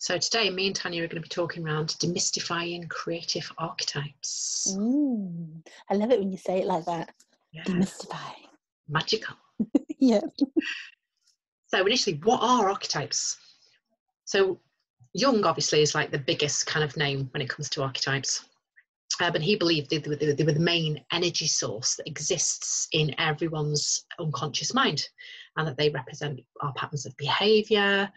So today, me and Tanja are going to be talking around demystifying creative archetypes. Mm, I love it when you say it like that. Yeah. Demystify. Magical. yeah. So initially, what are archetypes? So Jung obviously is like the biggest kind of name when it comes to archetypes. Uh, but he believed they, they, were the, they were the main energy source that exists in everyone's unconscious mind and that they represent our patterns of behavior,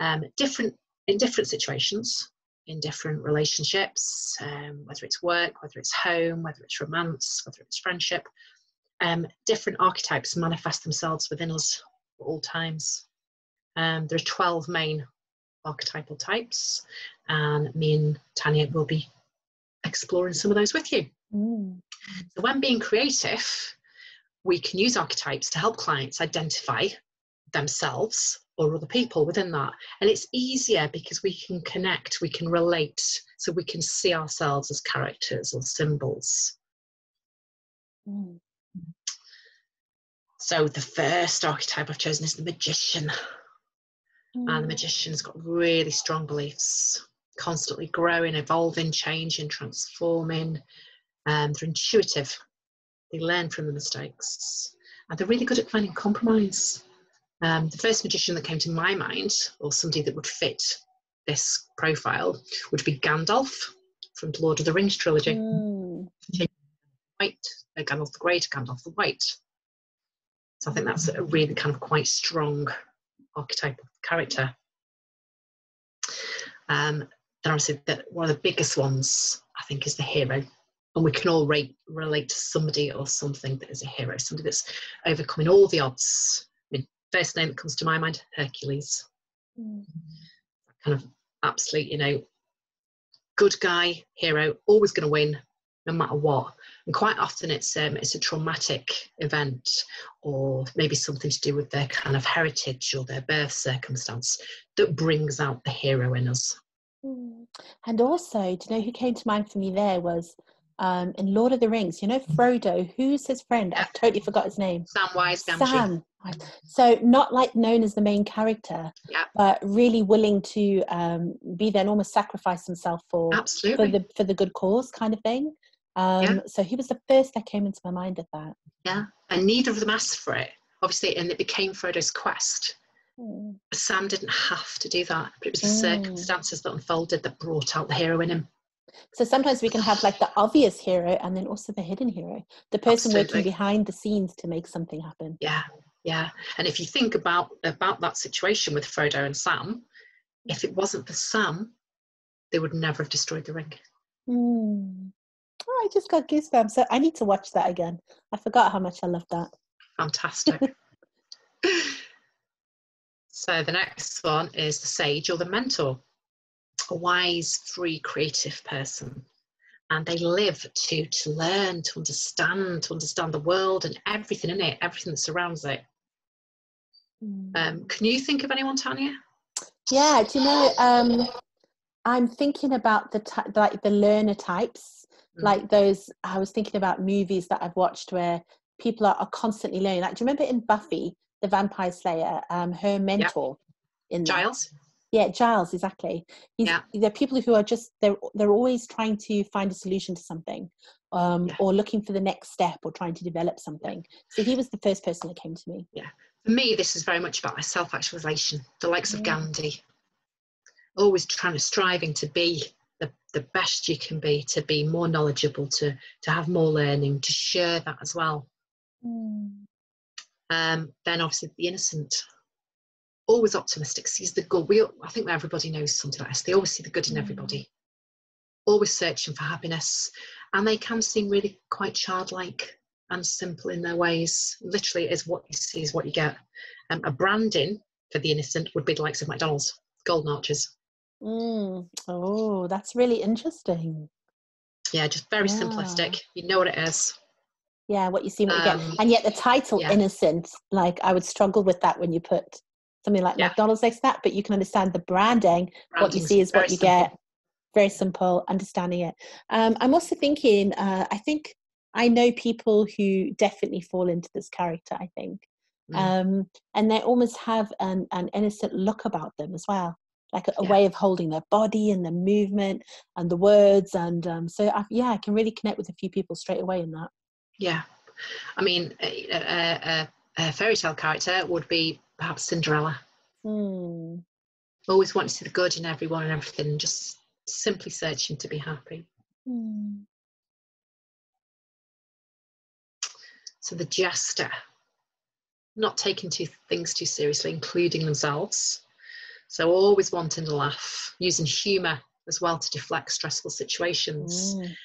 um, different in different situations, in different relationships, um, whether it's work, whether it's home, whether it's romance, whether it's friendship. Um, different archetypes manifest themselves within us at all times. Um, there are 12 main archetypal types, and me and Tanja will be exploring some of those with you. Mm. So, when being creative, we can use archetypes to help clients identify themselves or other people within that. And it's easier because we can connect, we can relate, so we can see ourselves as characters or symbols. Mm. So the first archetype I've chosen is the magician. And the Mm. magician's got really strong beliefs, constantly growing, evolving, changing, transforming. Um, they're intuitive. They learn from the mistakes. And they're really good at finding compromise. Um, the first magician that came to my mind, or somebody that would fit this profile, would be Gandalf from the Lord of the Rings trilogy. Mm. White, uh, Gandalf the Grey Gandalf the White. So I think that's a really kind of quite strong archetypal character. Um, then obviously the, one of the biggest ones I think is the hero. And we can all rate, relate to somebody or something that is a hero, somebody that's overcoming all the odds. First name that comes to my mind, Hercules. Mm. Kind of absolute, you know, good guy, hero, always going to win, no matter what. And quite often it's um, it's a traumatic event or maybe something to do with their kind of heritage or their birth circumstance that brings out the hero in us. Mm. And also, do you know who came to mind for me there was um, in Lord of the Rings, you know, Frodo, who's his friend? I've totally forgot his name. Samwise Gamgee. Sam. Right. So not like known as the main character, Yeah. but really willing to um, be there and almost sacrifice himself for for the for the good cause kind of thing. Um, Yeah. So he was the first that came into my mind at that. yeah. And neither of them asked for it. Obviously, and it became Frodo's quest. Mm. Sam didn't have to do that, but it was the Mm. circumstances that unfolded that brought out the hero in him. So sometimes we can have like the obvious hero and then also the hidden hero, the person Absolutely. working behind the scenes to make something happen. Yeah, yeah. And if you think about about that situation with Frodo and Sam, if it wasn't for Sam, they would never have destroyed the ring. Mm. Oh, I just got goosebumps. So I need to watch that again. I forgot how much I loved that. Fantastic. so the next one is the sage or the mentor, a wise, free, creative person. And they live to to learn, to understand, to understand the world and everything in it, everything that surrounds it. Mm. Um, can you think of anyone, Tanja? Yeah, do you know? Um, I'm thinking about the ty- like the learner types, Mm. like those. I was thinking about movies that I've watched where people are, are constantly learning. Like, do you remember in Buffy, the Vampire Slayer, um, her mentor in that? Yeah, Giles, exactly. He's, Yeah. They're people who are just they're they're always trying to find a solution to something, um, Yeah. or looking for the next step or trying to develop something. So he was the first person that came to me. Yeah for me, this is very much about my self actualization, the likes of. Gandhi. Always trying to striving to be the, the best you can be, to be more knowledgeable, to, to have more learning, to share that as well. Mm. Um, then obviously the innocent, always optimistic, sees the good. We, I think everybody knows something like this. They always see the good in Mm. everybody, always searching for happiness, and they can seem really quite childlike and simple in their ways. Literally, is what you see is what you get. Um, a branding for the innocent would be the likes of McDonald's, golden arches. Mm. Oh, that's really interesting. Yeah, just very Yeah. simplistic. You know what it is. Yeah, what you see, what you Um, get. And yet the title yeah. innocent, like I would struggle with that when you put something like Yeah. McDonald's to that, but you can understand the branding. what you see is what you simple. get. Very simple, understanding it. Um, I'm also thinking, uh, I think I know people who definitely fall into this character, I think. Mm. Um, and they almost have an, an innocent look about them as well. like a, a Yeah. way of holding their body and the movement and the words. And um, so, I, yeah, I can really connect with a few people straight away in that. Yeah. I mean, a, a, a fairy tale character would be perhaps Cinderella. Mm. Always want to see the good in everyone and everything, just simply searching to be happy. Mm. So the jester, not taking too, things too seriously, including themselves. So always wanting to laugh, using humour as well to deflect stressful situations. Mm.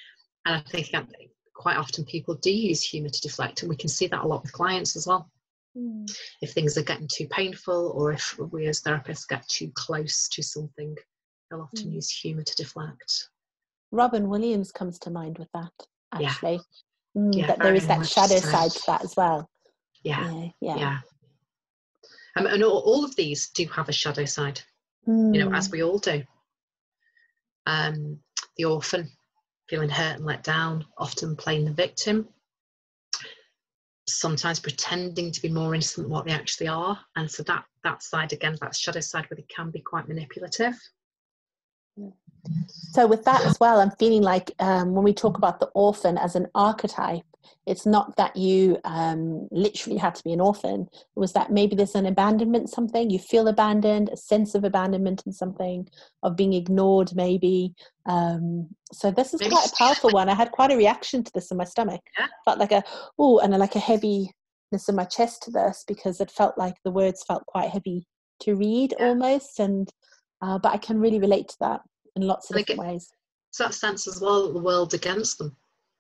And I think quite often people do use humour to deflect, and we can see that a lot with clients as well. Mm. If things are getting too painful, or if we as therapists get too close to something, they'll often Mm. use humour to deflect. Robin Williams comes to mind with that, Yeah. actually. Mm, Yeah, that there is that shadow so. side to that as well. Yeah, Yeah, yeah. yeah. Um, and all, all of these do have a shadow side. you know, as Mm. we all do. Um, the orphan, feeling hurt and let down, often playing the victim, sometimes pretending to be more innocent than what they actually are. And so that that side again, that shadow side where they can be quite manipulative. So with that as well, I'm feeling like um, when we talk about the orphan as an archetype, it's not that you um, literally had to be an orphan. It was that maybe there's an abandonment, something you feel abandoned, a sense of abandonment and something, of being ignored, maybe. Um, so this is quite a powerful one. I had quite a reaction to this in my stomach. Yeah. Felt like a oh, and a, like a heaviness in my chest to this because it felt like the words felt quite heavy to read Yeah. almost, and uh, but I can really relate to that in lots of Like different ways. It's that sense as well that the world's against them.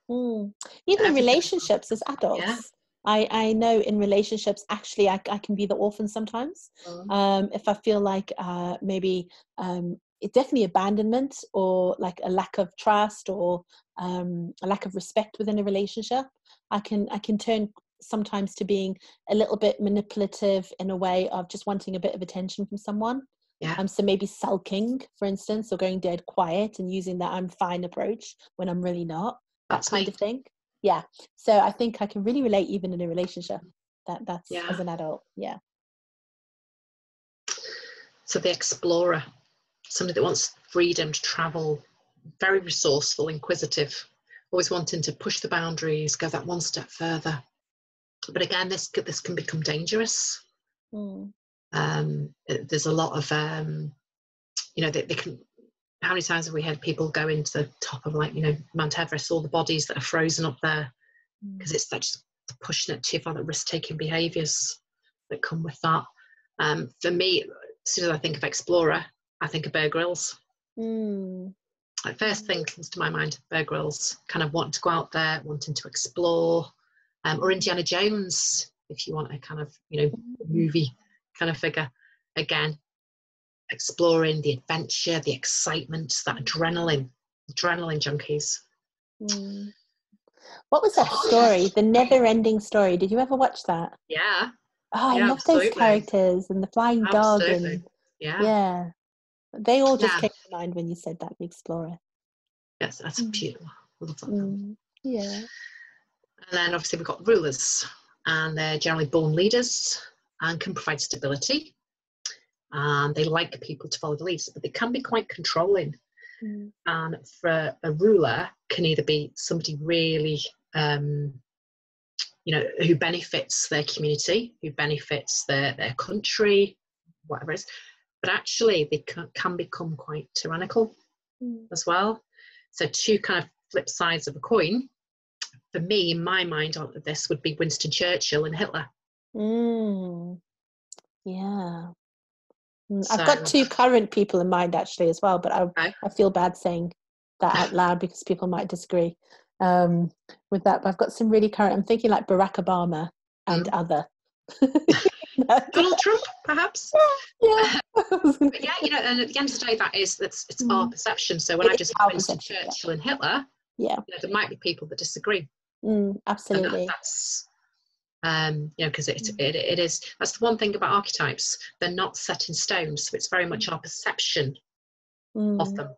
Mm. Even in relationships as adults, I, I know in relationships, actually, I, I can be the orphan sometimes. Um, if I feel like uh, maybe um, it definitely abandonment or like a lack of trust or um, a lack of respect within a relationship, I can I can turn sometimes to being a little bit manipulative in a way of just wanting a bit of attention from someone. Yeah. Um, so maybe sulking, for instance, or going dead quiet and using that I'm fine approach when I'm really not that That's kind me. of thing. Yeah. So I think I can really relate even in a relationship. That that's Yeah. as an adult. Yeah. So the explorer, somebody that wants freedom to travel, very resourceful, inquisitive, always wanting to push the boundaries, go that one step further. But again, this this can become dangerous. Mm. Um, there's a lot of, um, you know, they, they can. How many times have we had people go into the top of like, you know, Mount Everest, all the bodies that are frozen up there Mm. because it's that just pushing it too far, the risk-taking behaviours that come with that. Um, for me, as soon as I think of explorer, I think of Bear Grylls. Mm. Like first thing comes to my mind, Bear Grylls, kind of wanting to go out there, wanting to explore, um, or Indiana Jones, if you want a kind of you know movie kind of figure. Again, exploring the adventure, the excitement, that adrenaline, adrenaline junkies. Mm. What was that story? The never-ending story. Did you ever watch that? Yeah, Oh, I Yeah, love those characters and the flying dog and Yeah, yeah. They all just Yeah. came to mind when you said that, the explorer. yes, that's Mm. beautiful. Love that. Mm. Yeah. And then obviously we've got rulers, and they're generally born leaders and can provide stability. And they like people to follow the leads, but they can be quite controlling. Mm. And for a ruler, can either be somebody really, um, you know, who benefits their community, who benefits their their country, whatever it is. But actually, they can, can become quite tyrannical Mm. as well. So two kind of flip sides of a coin. For me, in my mind, on this would be Winston Churchill and Hitler. Mm. Yeah. Mm, I've got two current people in mind actually as well, but I, Okay. I feel bad saying that out loud because people might disagree um, with that. But I've got some really current. I'm thinking like Barack Obama and other. Donald Trump, perhaps. yeah. But yeah, you know, and at the end of the day, that is that's it's our Mm. perception. So when It I just our Winston perception, yeah. Churchill and Hitler, yeah. you know, there might be people that disagree. Mm, and that, absolutely. that's um you know because it, Mm. it it is that's the one thing about archetypes they're not set in stone so it's very much our perception of Mm, them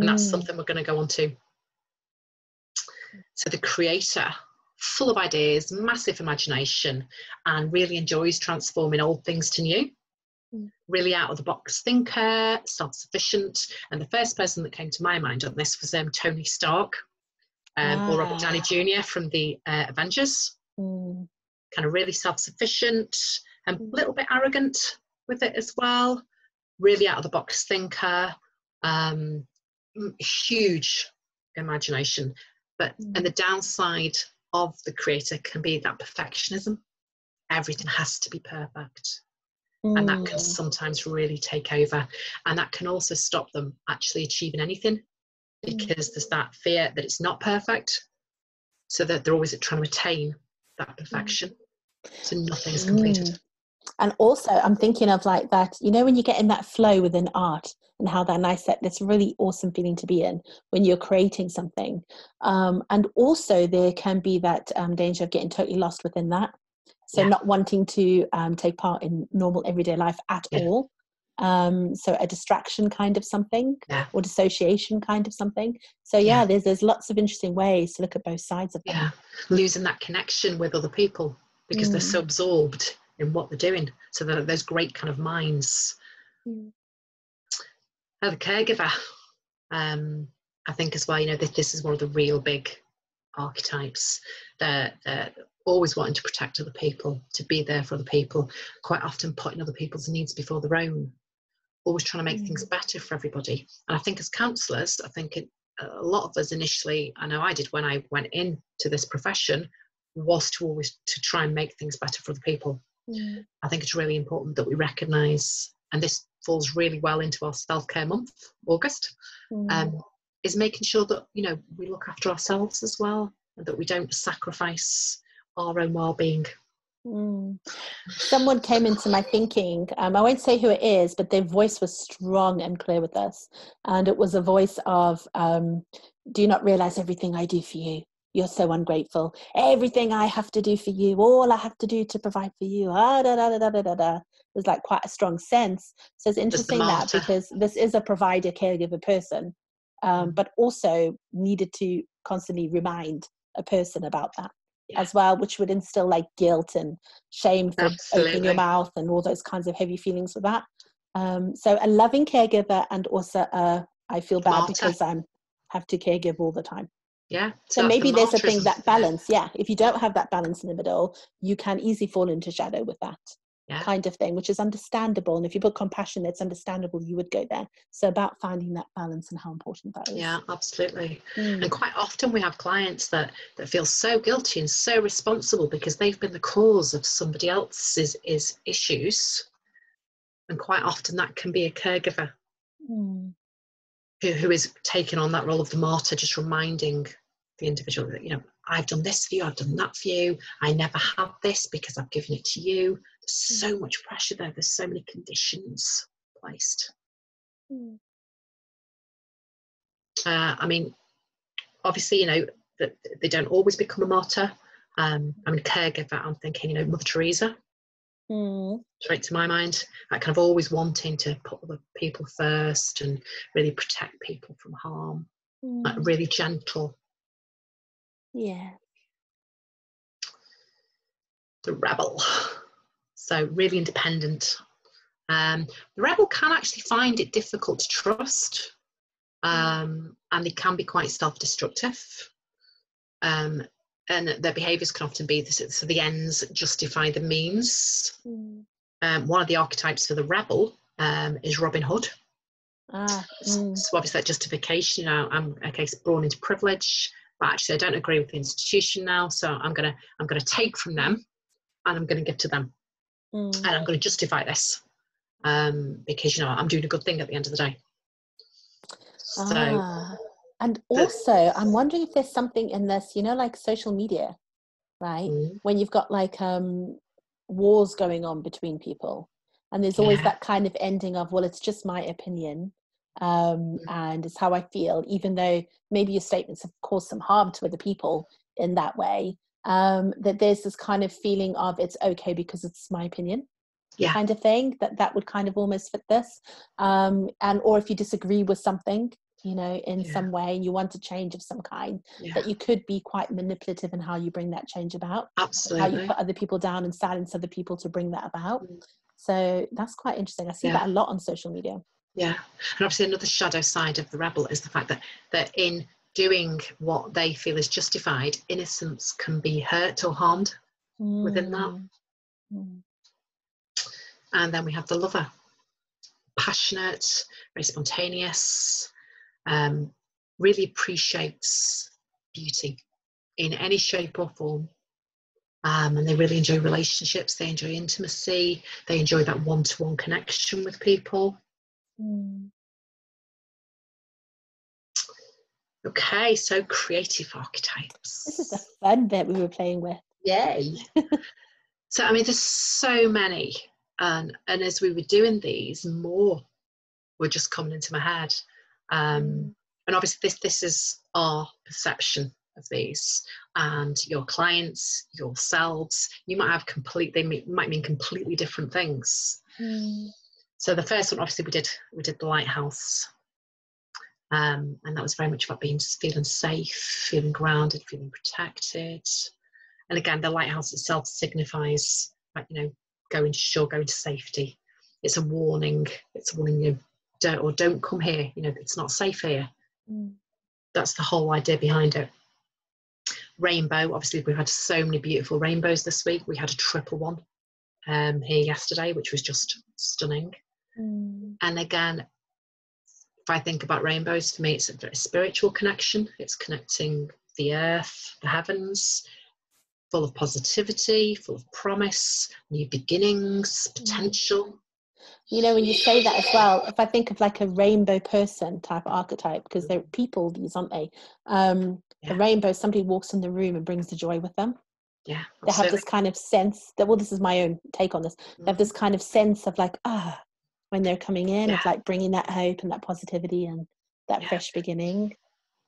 and that's mm, something we're going to go on to so the creator full of ideas massive imagination and really enjoys transforming old things to new mm. really out of the box thinker, self sufficient. And the first person that came to my mind on this was um, Tony Stark um, ah. or Robert Downey ah. Jr. from the uh, Avengers. Mm. Kind of really self sufficient and a mm. little bit arrogant with it as well. Really out of the box thinker, um, huge imagination. But mm. and the downside of the creator can be that perfectionism. Everything has to be perfect. Mm. And that can mm. sometimes really take over. And that can also stop them actually achieving anything because mm. there's that fear that it's not perfect. So that they're always trying to attain that mm. perfection. So nothing is completed. Mm. And also, I'm thinking of like that, you know, when you get in that flow within art and how that nice, that that's really awesome feeling to be in when you're creating something. Um, and also, there can be that um, danger of getting totally lost within that. So, yeah. not wanting to um, take part in normal everyday life at yeah. all. Um, so a distraction kind of something yeah. or dissociation kind of something so yeah, there's there's lots of interesting ways to look at both sides of that yeah losing that connection with other people because mm. they're so absorbed in what they're doing. So there's great kind of minds. Mm. A caregiver, um, I think as well, you know, this, this is one of the real big archetypes. They're, they're always wanting to protect other people, to be there for other people, quite often putting other people's needs before their own, always trying to make mm. things better for everybody. And I think as counsellors, I think it, a lot of us initially, I know I did when I went into this profession, was to always to try and make things better for the people. Mm. I think it's really important that we recognise, and this falls really well into our self care month, August, mm. um, is making sure that you know we look after ourselves as well, and that we don't sacrifice our own well being. Mm. Someone came into my thinking. Um, I won't say who it is, but their voice was strong and clear with us, and it was a voice of, um, "Do you not realize everything I do for you? you're so ungrateful. Everything I have to do for you, all I have to do to provide for you. Ah, da, da, da, da, da, da. There's like quite a strong sense. So it's interesting that because this is a provider caregiver person, um, mm. but also needed to constantly remind a person about that yeah. as well, which would instill like guilt and shame for Absolutely. opening your mouth and all those kinds of heavy feelings with that. Um, so a loving caregiver and also a, I feel bad Martyr. because I'm have to caregive all the time yeah so, so maybe the there's a thing that balance yeah if you don't have that balance in the middle you can easily fall into shadow with that yeah. kind of thing which is understandable and if you put compassion it's understandable you would go there. So about finding that balance and how important that is. Yeah absolutely. Mm. and quite often we have clients that that feel so guilty and so responsible because they've been the cause of somebody else's is issues. And quite often that can be a caregiver mm. who, who is taking on that role of the martyr, just reminding the individual that, you know, I've done this for you, I've done that for you, I never had this because I've given it to you. There's so mm. much pressure there, there's so many conditions placed. Mm. Uh, I mean, obviously, you know, that they don't always become a martyr. Um, I mean, caregiver, I'm thinking, you know, Mother Teresa, mm. straight to my mind. That kind of always wanting to put other people first and really protect people from harm. Mm. Like really gentle. Yeah. The rebel. So really independent. Um, the rebel can actually find it difficult to trust, um, and they can be quite self-destructive. Um, and their behaviours can often be this, so the ends justify the means. Mm. Um, one of the archetypes for the rebel um, is Robin Hood. Ah, mm. So obviously that justification, you know, I'm okay, born into privilege, but actually I don't agree with the institution now, so I'm gonna I'm gonna take from them, and I'm gonna give to them, mm. and I'm gonna justify this, um, because you know I'm doing a good thing at the end of the day. So. Ah. And also, I'm wondering if there's something in this, you know, like social media, right? Mm-hmm. When you've got like um, wars going on between people, and there's always yeah. that kind of ending of, well, it's just my opinion, um, mm-hmm. and it's how I feel, even though maybe your statements have caused some harm to other people in that way. Um, that there's this kind of feeling of it's okay because it's my opinion. Yeah. kind of thing that that would kind of almost fit this um and or if you disagree with something you know in yeah. some way and you want a change of some kind yeah. that you could be quite manipulative in how you bring that change about absolutely how you put other people down and silence other people to bring that about mm. So that's quite interesting. I see yeah. that a lot on social media. Yeah, and obviously another shadow side of the rebel is the fact that that in doing what they feel is justified, innocence can be hurt or harmed mm. within that. Mm. And then we have the lover, passionate, very spontaneous, um, really appreciates beauty in any shape or form. Um, and they really enjoy relationships, they enjoy intimacy, they enjoy that one to one connection with people. Mm. Okay, so creative archetypes. This is the fun bit we were playing with. Yay. so, I mean, there's so many. And, and as we were doing these, more were just coming into my head. Um, and obviously, this, this is our perception of these. And your clients, yourselves, you might have complete, they might mean completely different things. Mm. So the first one, obviously, we did we did the lighthouse, um, and that was very much about being just feeling safe, feeling grounded, feeling protected. And again, the lighthouse itself signifies, like you know, going to shore, going to safety. It's a warning. It's a warning you don't or don't come here. You know, it's not safe here. Mm. That's the whole idea behind it. Rainbow. Obviously, we've had so many beautiful rainbows this week. We had a triple one um, here yesterday, which was just stunning. Mm. And again, if I think about rainbows, for me, it's a very spiritual connection. It's connecting the earth, the heavens, full of positivity, full of promise, new beginnings, potential. You know, when you say that as well, if I think of like a rainbow person type archetype, because they're people, these aren't they? Um, yeah. A rainbow, somebody walks in the room and brings the joy with them. Yeah. Absolutely. They have this kind of sense that, well, this is my own take on this. They have mm. this kind of sense of like, ah, when they're coming in yeah. of like bringing that hope and that positivity and that yeah. fresh beginning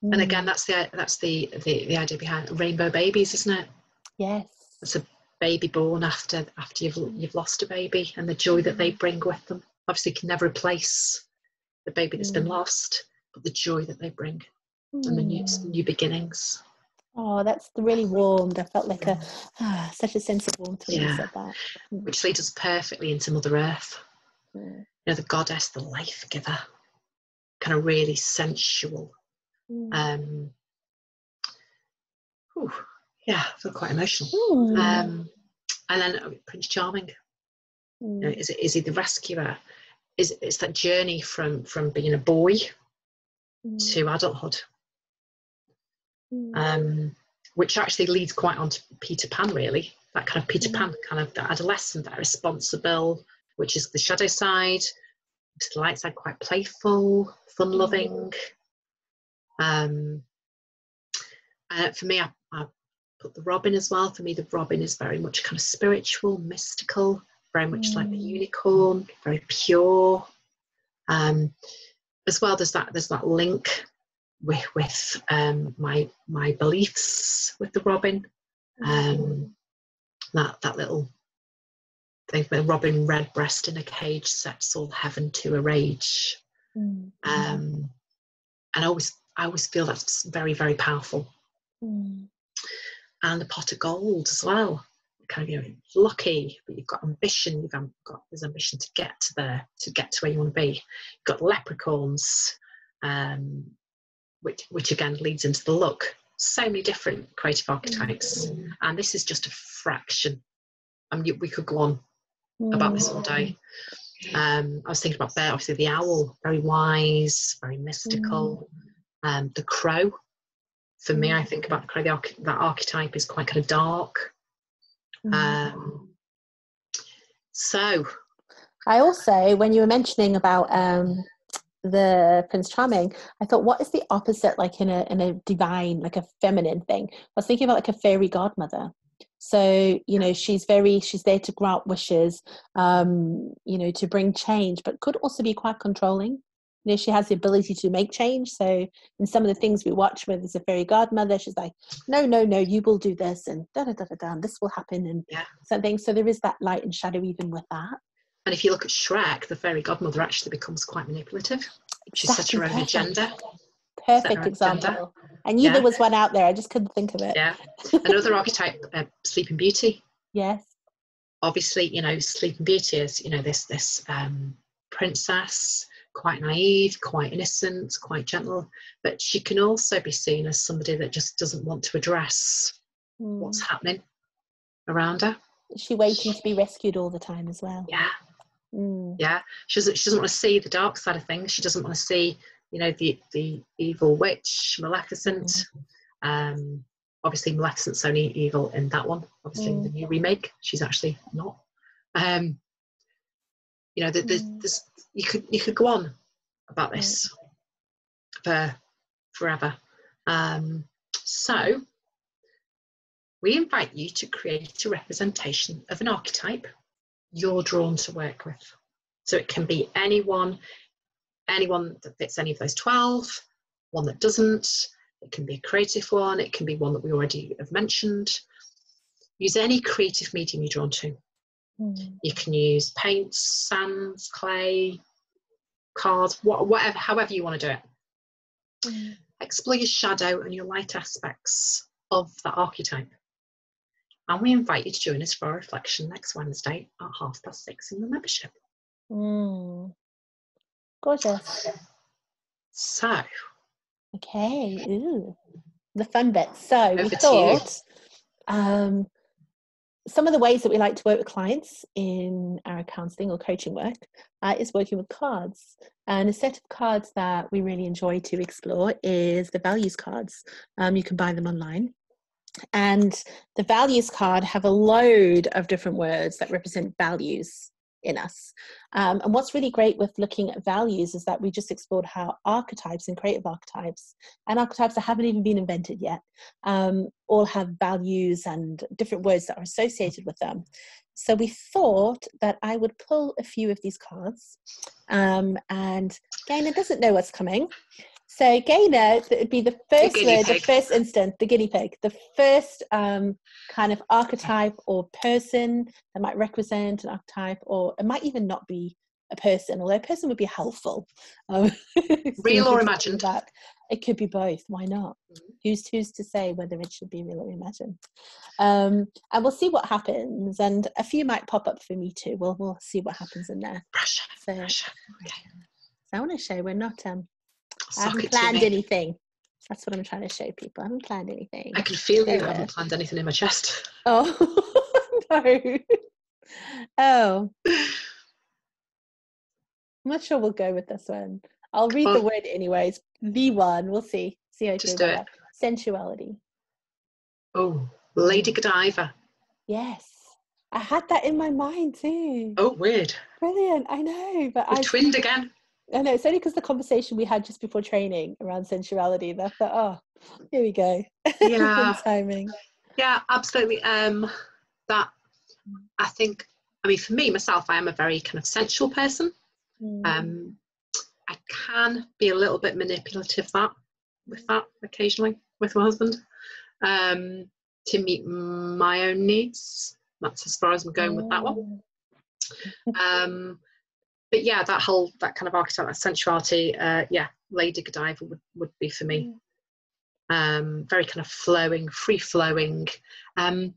mm. and again that's the that's the, the the idea behind rainbow babies isn't it yes it's a baby born after after you've you've lost a baby and the joy that they mm. bring with them obviously can never replace the baby that's mm. been lost but the joy that they bring mm. and the new, mm. new beginnings Oh, that's really warmed. I felt like a ah, such a sense of warmth when yeah. you said that. Which leads us perfectly into Mother Earth you know the goddess the life giver kind of really sensual mm. um whew, yeah i feel quite emotional mm. um and then uh, prince charming mm. you know, is, is he the rescuer is it's that journey from from being a boy mm. to adulthood mm. um which actually leads quite on to peter pan really that kind of peter pan kind of that adolescent that responsible which is the shadow side. The light side, quite playful, fun loving. Um, uh, for me, I, I put the robin as well. For me, the robin is very much kind of spiritual, mystical, very much mm. like the mm. unicorn, very pure. Um, as well, there's that there's that link with with um, my my beliefs with the robin. Um, that that little think the robin redbreast in a cage sets all heaven to a rage mm. um, and i always i always feel that's very very powerful. Mm. and the pot of gold as well. Kind of you know lucky but you've got ambition. You've got this ambition to get to there to get to where you want to be. You've got leprechauns um, which which again leads into the look. So many different creative archetypes. Mm. and this is just a fraction. I mean, we could go on about this all day. Mm. Um, I was thinking about Bear, obviously the owl, very wise, very mystical. Mm. Um, the crow, for me, I think about the crow, the arch- that archetype is quite kind of dark. Mm. Um, so. I also, when you were mentioning about um, the Prince Charming, I thought, what is the opposite, like in a in a divine, like a feminine thing? I was thinking about like a fairy godmother so you know she's very she's there to grant wishes um you know to bring change but could also be quite controlling. You know she has the ability to make change. So in some of the things we watch where there's a fairy godmother she's like no no no you will do this and da da da da, da and this will happen and yeah. something. So there is that light and shadow even with that. And if you look at shrek the fairy godmother actually becomes quite manipulative. She sets her own agenda perfect example. I knew yeah. there was one out there. I just couldn't think of it. Yeah. Another archetype, uh, Sleeping Beauty. Yes. obviously, you know, Sleeping Beauty is, you know, this this um, princess, quite naive, quite innocent, quite gentle, but she can also be seen as somebody that just doesn't want to address mm. what's happening around her. Is she waiting to be rescued all the time as well? Yeah. Mm. Yeah. She doesn't she doesn't want to see the dark side of things. She doesn't want to see, you know, the the evil witch, Maleficent. Mm. Um obviously Maleficent's only evil in that one. Obviously mm. the new remake, she's actually not. Um you know, there's, mm. there's you could you could go on about this for forever. Um, so we invite you to create a representation of an archetype you're drawn to work with. So it can be anyone, anyone that fits any of those 12, one that doesn't, it can be a creative one, it can be one that we already have mentioned. Use any creative medium you're drawn to. Mm. You can use paints, sands, clay, cards, whatever, however you want to do it. Mm. Explore your shadow and your light aspects of that archetype. And we invite you to join us for a reflection next Wednesday at half past six in the membership. Mm. Gorgeous. So. Okay. Ooh. The fun bit. So we thought um, some of the ways that we like to work with clients in our counseling or coaching work uh, is working with cards. And a set of cards that we really enjoy to explore is the values cards. Um, you can buy them online. And the values card have a load of different words that represent values in us. Um, and what's really great with looking at values is that we just explored how archetypes and creative archetypes and archetypes that haven't even been invented yet um, all have values and different words that are associated with them. So we thought that I would pull a few of these cards. Um, and Gaynor doesn't know what's coming. So Gaynor would be the first the word, pig. the first instant, the guinea pig, the first um, kind of archetype or person that might represent an archetype, or it might even not be a person, although a person would be helpful. Um, real or imagined? That. It could be both. Why not? Mm-hmm. Who's who's to say whether it should be real or imagined? Um, and we'll see what happens. And a few might pop up for me too. We'll we'll see what happens in there. Russia, so. Okay. So I want to show we're not um I haven't planned anything. That's what I'm trying to show people. I haven't planned anything. I can feel you I haven't planned anything in my chest. Oh no. Oh. I'm not sure we'll go with this one. I'll read the word anyways. The one. We'll see. See how Just do it. Sensuality. Oh, Lady Godiva. Yes. I had that in my mind too. Oh, weird. Brilliant. I know, but I twinned again. I know it's only because the conversation we had just before training around sensuality that I thought, oh, here we go. Yeah. timing. Yeah, absolutely. Um, that I think. I mean, for me myself, I am a very kind of sensual person. Mm. Um, I can be a little bit manipulative that with that occasionally with my husband um, to meet my own needs. That's as far as I'm going with that one. Mm. Um, but yeah, that whole that kind of archetype, that sensuality, uh, yeah, Lady Godiva would, would be for me. Mm. Um, very kind of flowing, free flowing. Um,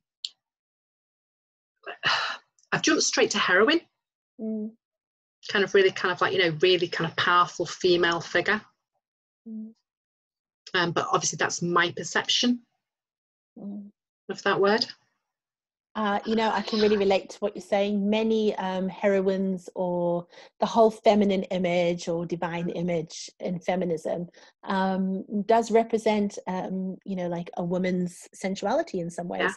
I've jumped straight to heroine. Mm. Kind of really, kind of like you know, really kind of powerful female figure. Mm. Um, but obviously, that's my perception mm. of that word. Uh, you know, I can really relate to what you're saying. Many um, heroines or the whole feminine image or divine image in feminism um, does represent, um, you know, like a woman's sensuality in some ways. Yeah.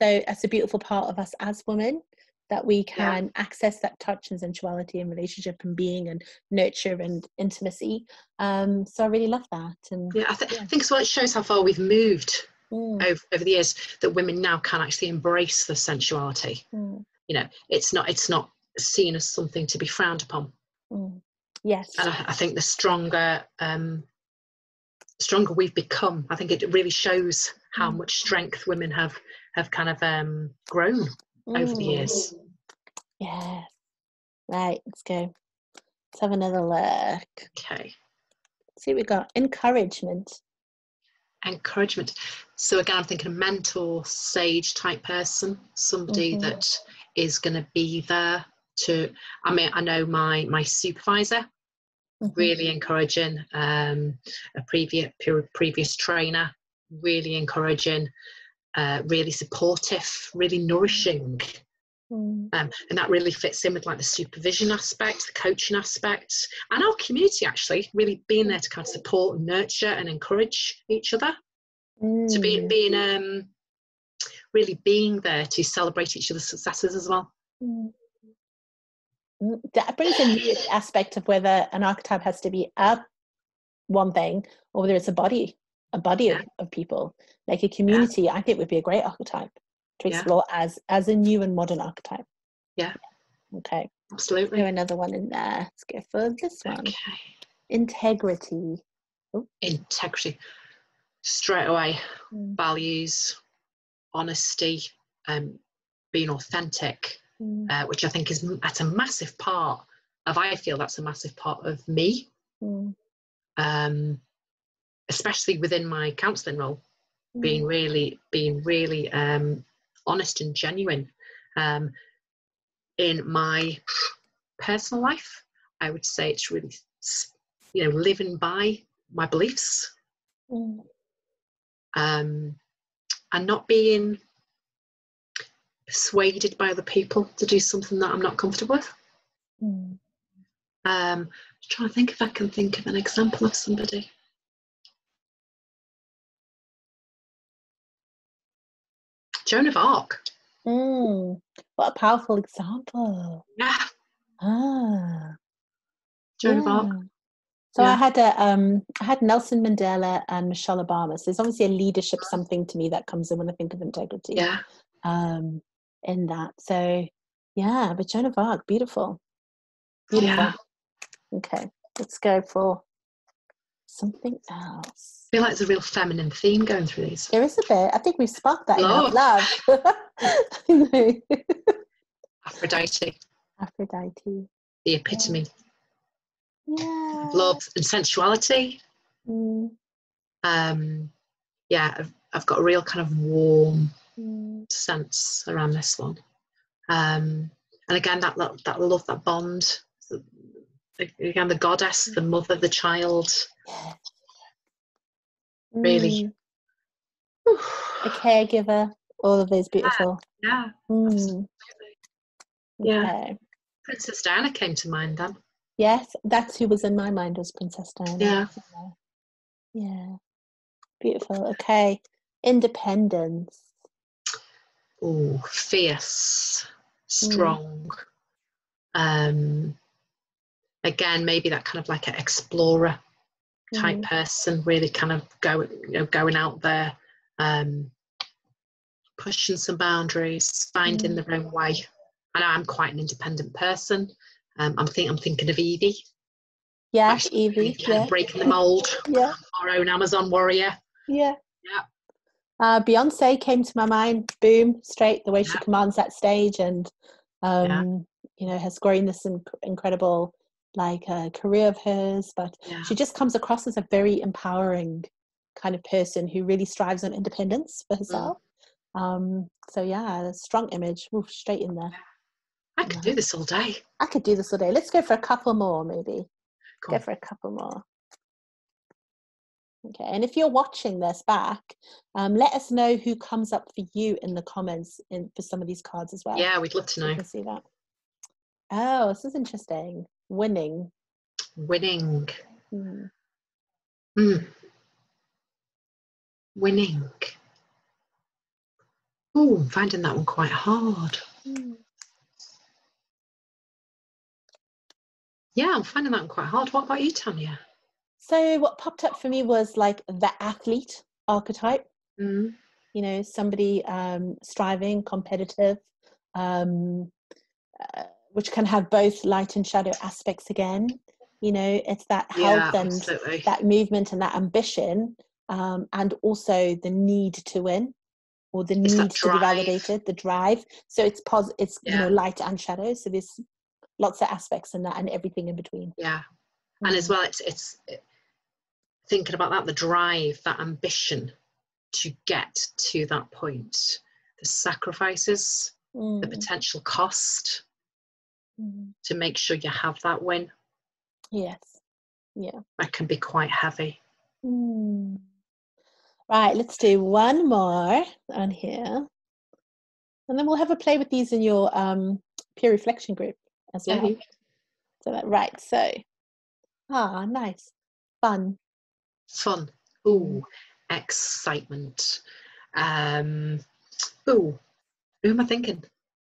So that's a beautiful part of us as women that we can yeah. access that touch and sensuality and relationship and being and nurture and intimacy. Um, so I really love that. And yeah, I, th- yeah. I think so. It shows how far we've moved mm. over, over the years that women now can actually embrace the sensuality. Mm. You know, it's not it's not seen as something to be frowned upon. Mm. Yes, and I, I, think the stronger um, stronger we've become, I think it really shows how mm. much strength women have have kind of um, grown over the years. Mm. Yeah. Right, let's go. Let's have another look. Okay. See what we got. Encouragement encouragement. So again, I'm thinking a mentor, sage type person, somebody mm-hmm. that is going to be there to i mean i know my my supervisor mm-hmm. really encouraging um, a previous previous trainer really encouraging uh, really supportive really nourishing mm. um, and that really fits in with like the supervision aspect the coaching aspect and our community actually really being there to kind of support and nurture and encourage each other mm. to be being um really being there to celebrate each other's successes as well mm. mm that brings in the aspect of whether an archetype has to be a one thing or whether it's a body a body yeah. of, of, people like a community yeah. i think would be a great archetype to explore yeah. as as a new and modern archetype yeah okay absolutely Throw another one in there let's go for this one okay. integrity Ooh. integrity straight away mm. values honesty um being authentic mm. uh, which i think is that's a massive part of i feel that's a massive part of me mm. um especially within my counselling role, mm. being really being really um, honest and genuine. Um, in my personal life, I would say it's really you know living by my beliefs mm. um, and not being persuaded by other people to do something that I'm not comfortable with. Mm. Um, trying to think if I can think of an example of somebody. Joan of Arc. Mm, what a powerful example. Yeah. Ah. Joan yeah. of Arc. So yeah. I had a, um, I had Nelson Mandela and Michelle Obama. So there's obviously a leadership something to me that comes in when I think of integrity. Yeah. Um, in that. So yeah, but Joan of Arc, beautiful. Beautiful. Yeah. Okay, let's go for something else. I feel like there's a real feminine theme going through these. There is a bit. I think we sparked that love. in love. Aphrodite. Aphrodite. The epitome. Yeah. Love and sensuality. Mm. Um, yeah, I've, I've, got a real kind of warm mm. sense around this one. Um, and again, that, that that love, that bond. Again, the goddess, the mother, the child. Yeah really. Mm. a caregiver, all of those beautiful. Yeah. Yeah. Mm. yeah. Okay. Princess Diana came to mind then. Yes, that's who was in my mind was Princess Diana. Yeah. Yeah. Beautiful. Okay. Independence. Oh, fierce, strong. Mm. Um again, maybe that kind of like an explorer type mm. person, really kind of go, you know, going out there, um, pushing some boundaries, finding mm. their own way. I know I'm quite an independent person. Um, I'm think I'm thinking of Evie. Yeah, Evie. Yeah. Breaking the mold. yeah. Our own Amazon warrior. Yeah. Yeah. Uh, Beyonce came to my mind. Boom, straight the way yeah. she commands that stage, and um, yeah. you know, has grown this inc- incredible like a career of hers, but yeah. she just comes across as a very empowering kind of person who really strives on independence for mm. herself. Mm. Um, so yeah, a strong image, Oof, straight in there. I could do this all day. I could do this all day. Let's go for a couple more, maybe. Cool. Go for a couple more. Okay, and if you're watching this back, um, let us know who comes up for you in the comments in, for some of these cards as well. Yeah, we'd love to know. see that. Oh, this is interesting. Winning. Winning. Mm. Mm. Winning. Oh, I'm finding that one quite hard. Mm. Yeah, I'm finding that one quite hard. What about you, Tanja? So, what popped up for me was like the athlete archetype. Mm. You know, somebody um, striving, competitive, um, uh, which can have both light and shadow aspects again you know it's that health yeah, and absolutely. that movement and that ambition um, and also the need to win or the it's need to be validated the drive so it's pos it's yeah. you know light and shadow so there's lots of aspects in that and everything in between yeah and as mm. well it's it's thinking about that the drive that ambition to get to that point the sacrifices mm. the potential cost mm. to make sure you have that win. Yes. Yeah. That can be quite heavy. Mm. Right, let's do one more on here. And then we'll have a play with these in your um, peer reflection group as well. Yeah. So that right, so ah, nice. Fun. Fun. Ooh, excitement. Um ooh, who am I thinking?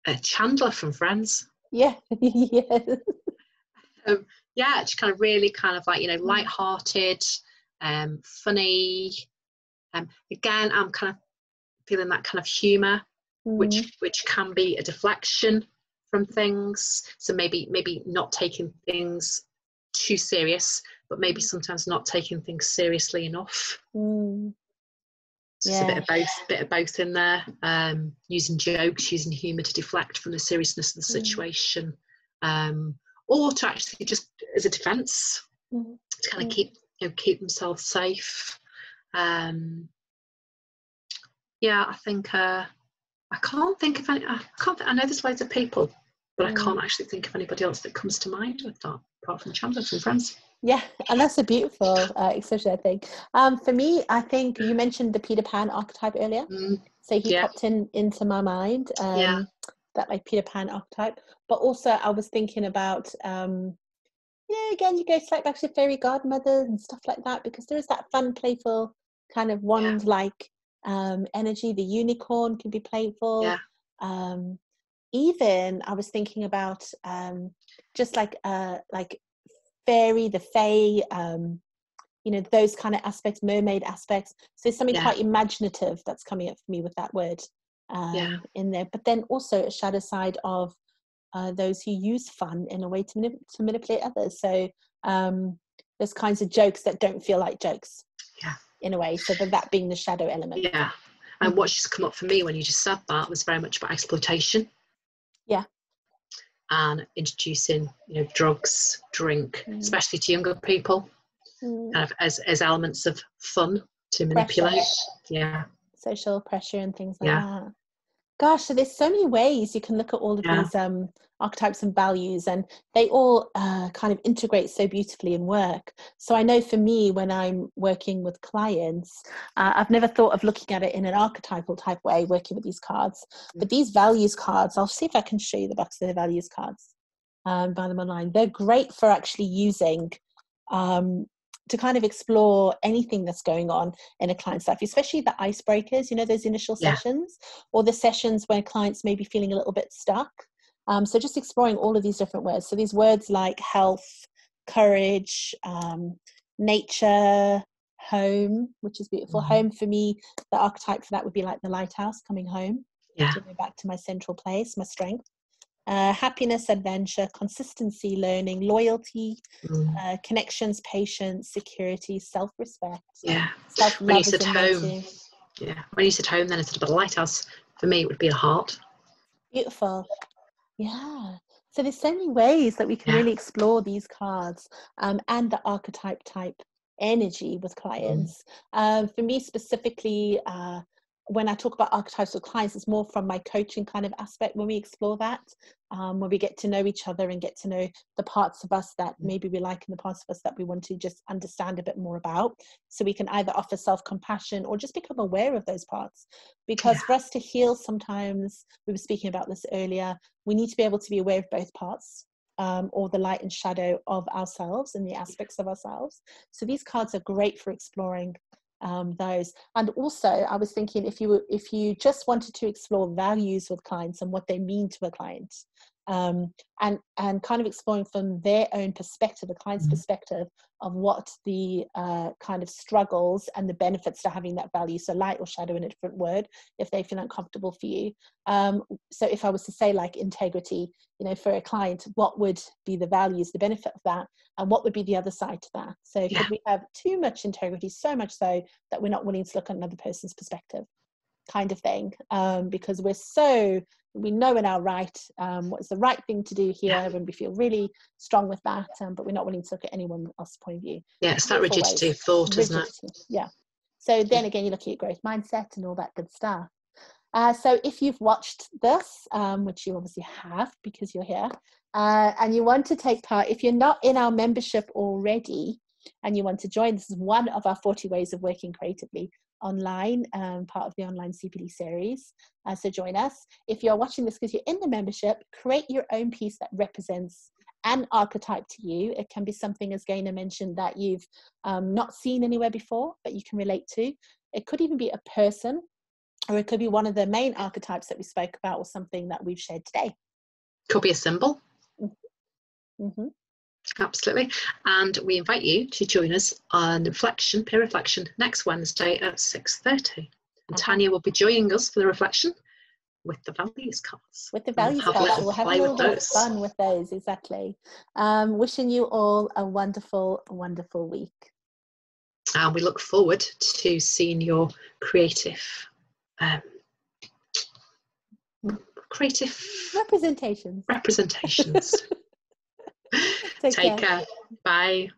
Uh, Chandler from Friends. Yeah, yeah. Um, yeah, it's kind of really kind of like you know light-hearted, um, funny. Um, again, I'm kind of feeling that kind of humour, mm. which which can be a deflection from things. So maybe maybe not taking things too serious, but maybe mm. sometimes not taking things seriously enough. Mm. Yeah. a bit of both, bit of both in there. Um, using jokes, using humour to deflect from the seriousness of the mm. situation, mm. um, or to actually just as a defence mm. to kind of mm. keep you know keep themselves safe. Um, yeah, I think uh, I can't think of any. I can't. I know there's loads of people, but I can't actually think of anybody else that comes to mind with that apart from Chandler from Friends. Yeah, and that's a beautiful uh, expression, I think. Um, for me, I think you mentioned the Peter Pan archetype earlier. Mm, so he yeah. popped in into my mind. Um, yeah. That like Peter Pan archetype. But also, I was thinking about, um, yeah, again, you go straight back to fairy godmothers and stuff like that because there is that fun, playful kind of wand like yeah. um, energy. The unicorn can be playful. Yeah. Um, even I was thinking about um, just like uh, like fairy, the fae, um, you know, those kind of aspects, mermaid aspects. So something yeah. quite imaginative that's coming up for me with that word um, yeah. in there. But then also a shadow side of uh, those who use fun in a way to, manip- to manipulate others. So um, there's kinds of jokes that don't feel like jokes. Yeah. In a way, so that that being the shadow element. Yeah. And mm. what just come up for me when you just said that was very much about exploitation. Yeah and introducing you know drugs drink mm. especially to younger people mm. kind of as, as elements of fun to manipulate pressure. yeah social pressure and things like yeah. that gosh so there's so many ways you can look at all of yeah. these um, archetypes and values and they all uh, kind of integrate so beautifully in work. So i know for me when i'm working with clients uh, i've never thought of looking at it in an archetypal type way working with these cards. But these values cards i'll see if i can show you the box of the values cards um, buy them online. They're great for actually using um, to kind of explore anything that's going on in a client's life, especially the icebreakers, you know, those initial yeah. sessions or the sessions where clients may be feeling a little bit stuck. Um, so just exploring all of these different words. So these words like health, courage, um, nature, home, which is beautiful. Mm-hmm. Home for me, the archetype for that would be like the lighthouse coming home. Yeah. To go back to my central place, my strength uh, happiness, adventure, consistency, learning, loyalty, mm. uh, connections, patience, security, self respect. Yeah. When you sit home. Yeah. When you said home, then instead of a lighthouse, for me, it would be a heart. Beautiful. Yeah. So there's so many ways that we can yeah. really explore these cards um, and the archetype type energy with mm. clients. Mm. Um, for me specifically, uh, when I talk about archetypes with clients, it's more from my coaching kind of aspect when we explore that, um, when we get to know each other and get to know the parts of us that mm. maybe we like and the parts of us that we want to just understand a bit more about. So we can either offer self compassion or just become aware of those parts. Because yeah. for us to heal, sometimes we were speaking about this earlier, we need to be able to be aware of both parts. Um, or the light and shadow of ourselves and the aspects of ourselves. So these cards are great for exploring um, those. And also, I was thinking if you if you just wanted to explore values with clients and what they mean to a client, um, and and kind of exploring from their own perspective, the client's mm-hmm. perspective of what the uh, kind of struggles and the benefits to having that value. So light or shadow in a different word, if they feel uncomfortable for you. Um, so if I was to say like integrity, you know, for a client, what would be the values, the benefit of that, and what would be the other side to that? So yeah. could we have too much integrity, so much so that we're not willing to look at another person's perspective? kind of thing um, because we're so we know in our right um, what's the right thing to do here yeah. and we feel really strong with that um, but we're not willing to look at anyone else's point of view. Yeah it's that rigidity of thought rigidity. isn't it? Yeah. So then again you're looking at growth mindset and all that good stuff. Uh, so if you've watched this, um, which you obviously have because you're here, uh, and you want to take part, if you're not in our membership already and you want to join, this is one of our 40 ways of working creatively online, um, part of the online CPD series. Uh, so join us. If you're watching this because you're in the membership, create your own piece that represents an archetype to you. It can be something, as Gaynor mentioned, that you've um, not seen anywhere before, but you can relate to. It could even be a person, or it could be one of the main archetypes that we spoke about, or something that we've shared today. Could be a symbol. Mm-hmm. Absolutely. And we invite you to join us on Reflection, Peer Reflection, next Wednesday at 6.30. And. Tanja will be joining us for the reflection with the values cards. With the values cards, we'll have a little bit of fun with those, exactly. Um, wishing you all a wonderful, wonderful week. And we look forward to seeing your creative, um, creative representations. Representations. Take, Take care. care. Bye.